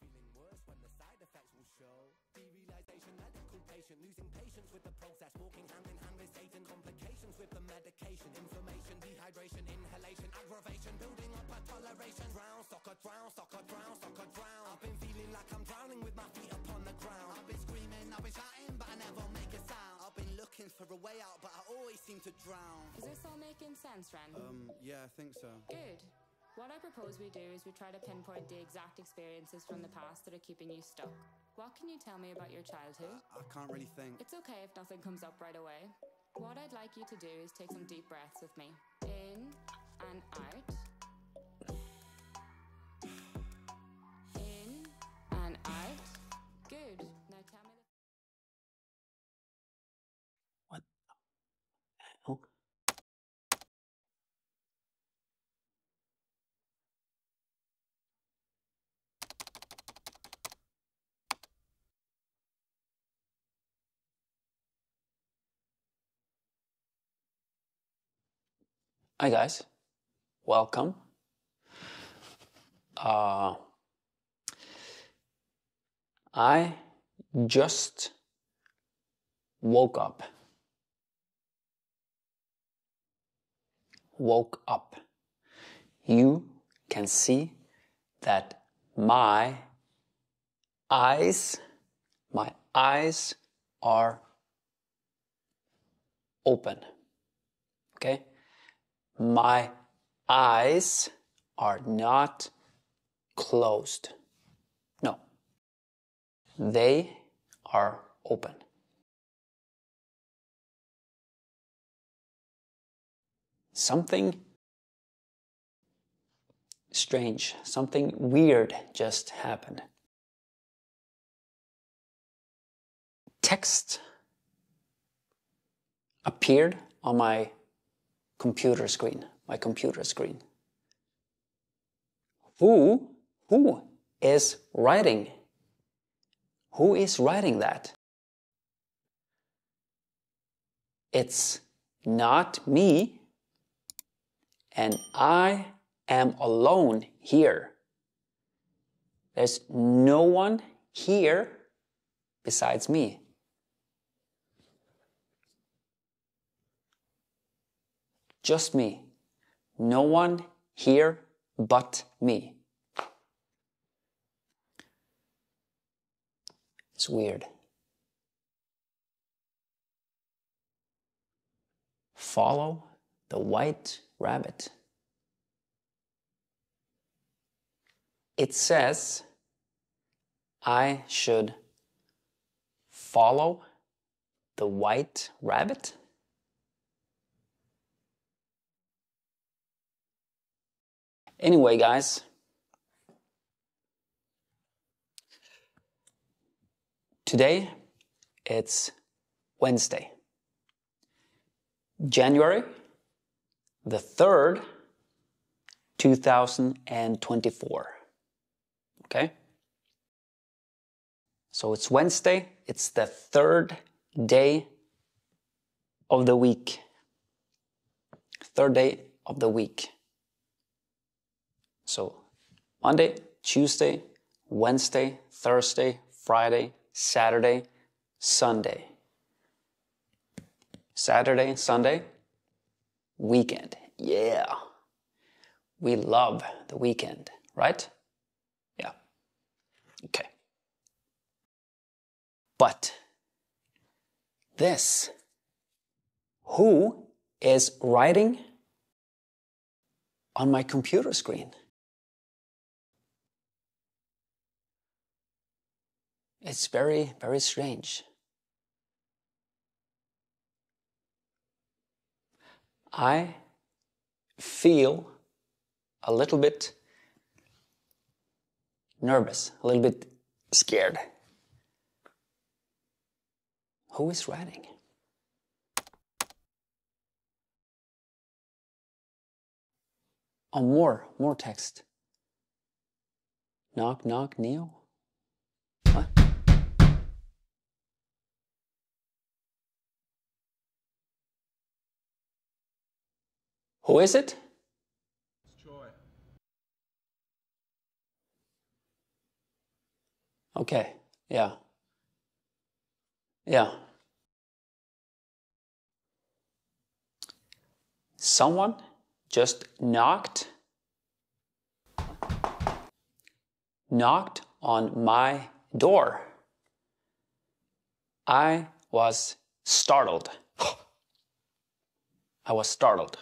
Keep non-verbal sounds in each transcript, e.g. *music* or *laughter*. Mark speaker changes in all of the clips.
Speaker 1: feeling worse when the side effects will show. Derealization, medical patient, losing patience with the process, walking hand in hand with Satan. Complications with the medication, inflammation, dehydration, inhalation, aggravation, building up a toleration. Drown, soccer, drown, soccer, drown, soccer, drown. I've been feeling like I'm drowning with my feet upon the ground. I've been screaming, I've been shouting, but I never make a sound. I've been looking for a way out, but I always seem to drown.
Speaker 2: Is this all making sense, Ren?
Speaker 3: Um, yeah, I think so.
Speaker 2: Good. What I propose we do is we try to pinpoint the exact experiences from the past that are keeping you stuck. What can you tell me about your childhood?
Speaker 3: I can't really think.
Speaker 2: It's okay if nothing comes up right away. What I'd like you to do is take some deep breaths with me. In and out. In and out.
Speaker 4: Hi guys, welcome. Uh, I just woke up. Woke up. You can see that my eyes, my eyes are open. Okay? My eyes are not closed. No. They are open. Something strange, something weird just happened. Text appeared on my computer screen, my computer screen. Who, who is writing? Who is writing that? It's not me, and I am alone here. There's no one here besides me. Just me. No one here but me. It's weird. Follow the white rabbit. It says I should follow the white rabbit. Anyway, guys, today it's Wednesday, January the 3rd, 2024. Okay? So it's Wednesday, it's the third day of the week. Third day of the week. So Monday, Tuesday, Wednesday, Thursday, Friday, Saturday, Sunday. Saturday, Sunday, weekend. Yeah. We love the weekend, right? Yeah. Okay. But this, who is writing on my computer screen? It's very, very strange. I feel a little bit nervous, a little bit scared. Who is writing? Oh, more, more text. Knock, knock, Neo. What? Who is it?
Speaker 5: It's Choi.
Speaker 4: Okay. Yeah. Yeah. Someone just knocked knocked on my door. I was startled. *gasps* I was startled.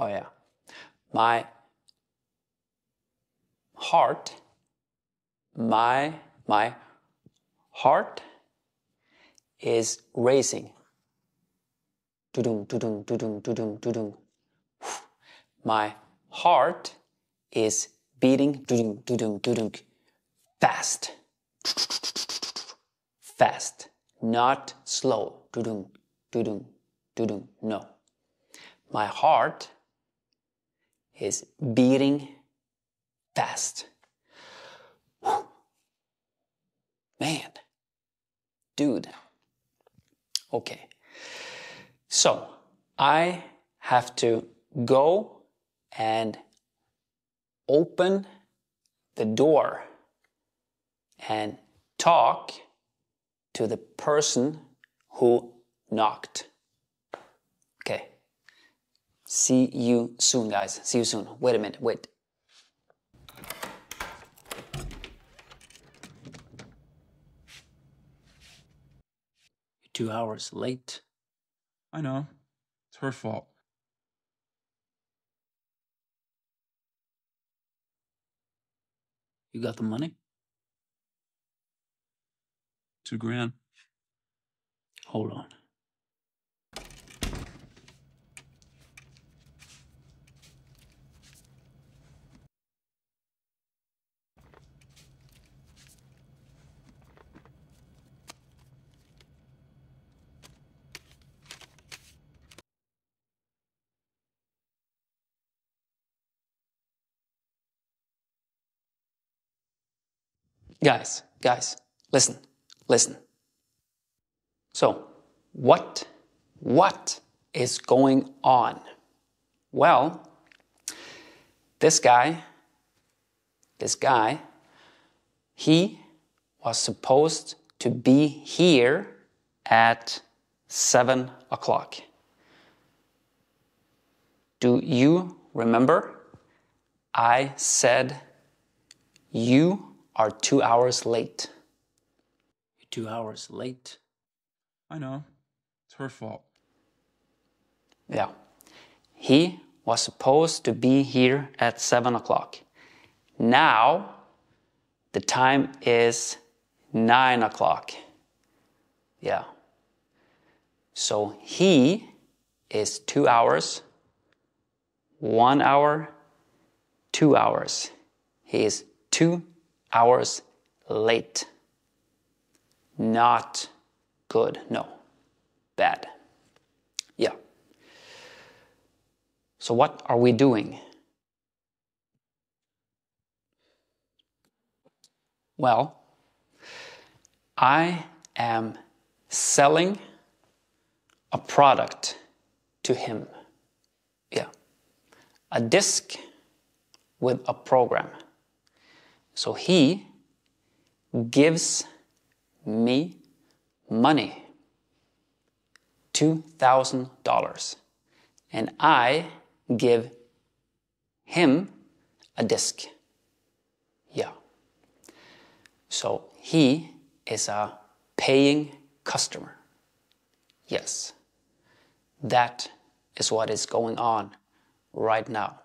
Speaker 4: Oh, yeah. My heart, my, my heart is racing. Dudung, dudung, dudung, dudung, dudung. My heart is beating dudung, dudung, dudung, fast. Fast, not slow. Dudung, dudung, dudung. No. My heart is beating fast. Man, dude. Okay. So I have to go and open the door and talk to the person who knocked. See you soon, guys. See you soon. Wait a minute. Wait. Two hours late.
Speaker 5: I know. It's her fault.
Speaker 4: You got the money?
Speaker 5: Two grand.
Speaker 4: Hold on. Guys, guys, listen, listen. So, what, what is going on? Well, this guy, this guy, he was supposed to be here at seven o'clock. Do you remember? I said you are two hours late. You're two hours late.
Speaker 5: I know. It's her fault.
Speaker 4: Yeah. He was supposed to be here at seven o'clock. Now, the time is nine o'clock. Yeah. So he is two hours, one hour, two hours. He is two hours late. Not good. No. Bad. Yeah. So, what are we doing? Well, I am selling a product to him. Yeah. A disk with a program. So he gives me money $2,000 and I give him a disk. Yeah. So he is a paying customer. Yes. That is what is going on right now.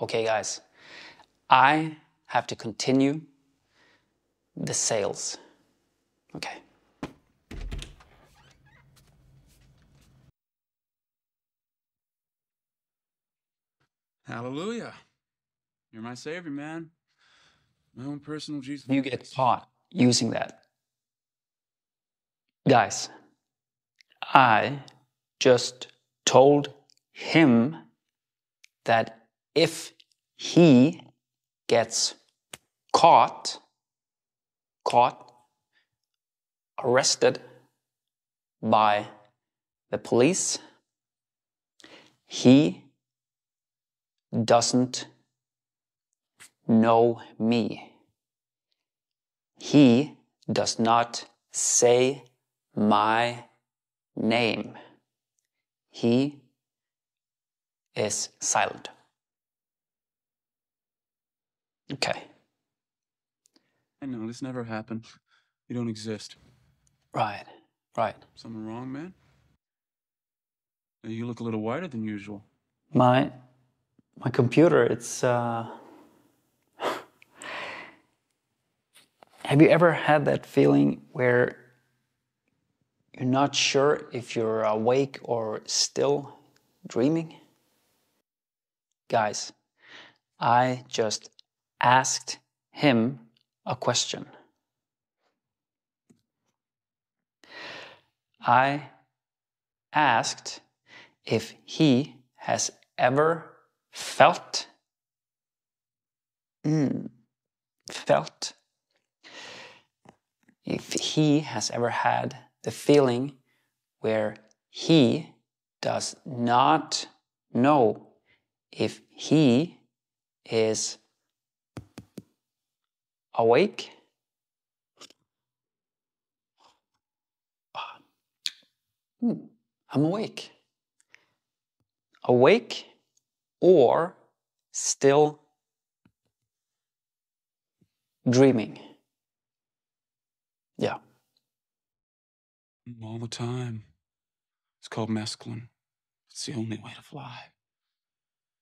Speaker 4: Okay, guys. I have to continue the sales. Okay.
Speaker 5: Hallelujah. You're my savior, man. My own personal Jesus.
Speaker 4: You get caught using that. Guys, I just told him that if he gets caught, caught, arrested by the police, he doesn't know me. He does not say my name. He is silent. Okay.
Speaker 5: I know this never happened. You don't exist.
Speaker 4: Right. Right.
Speaker 5: Something wrong, man? You look a little whiter than usual.
Speaker 4: My my computer, it's uh *sighs* Have you ever had that feeling where you're not sure if you're awake or still dreaming? Guys, I just asked him a question. I asked if he has ever felt mm, felt if he has ever had the feeling where he does not know if he is awake Hmm, I'm awake. Awake or still dreaming. Yeah.
Speaker 5: All the time. It's called mescaline. It's the only way to fly.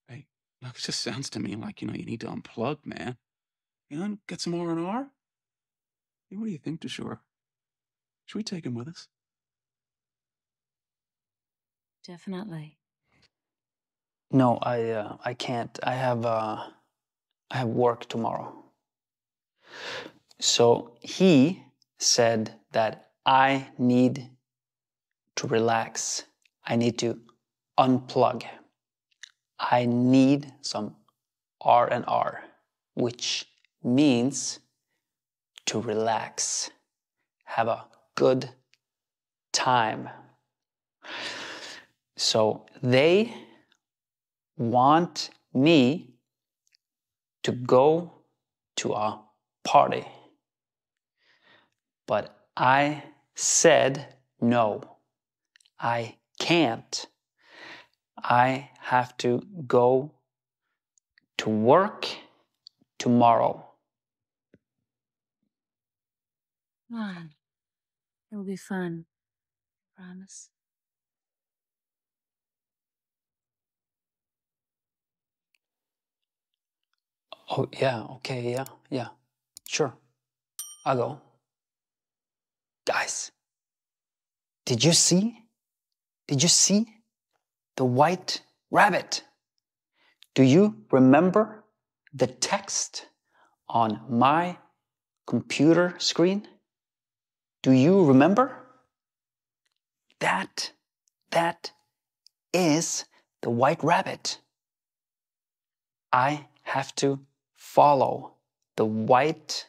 Speaker 5: Hey, look, it just sounds to me like, you know, you need to unplug, man. You know, get some R&R? Hey, what do you think, Dujour? Should we take him with us?
Speaker 6: Definitely.
Speaker 4: No, I uh, I can't. I have uh, I have work tomorrow. So he said that I need to relax. I need to unplug. I need some R and R, which means to relax, have a good time. So they want me to go to a party. But I said no. I can't. I have to go to work tomorrow.
Speaker 6: Come on. It'll be fun. I Promise.
Speaker 4: Oh, yeah, okay, yeah, yeah. Sure. I'll go. Guys, did you see? Did you see the white rabbit? Do you remember the text on my computer screen? Do you remember? That, that is the white rabbit. I have to follow the white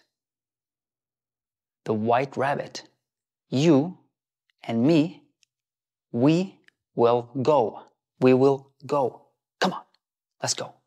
Speaker 4: the white rabbit you and me we will go we will go come on let's go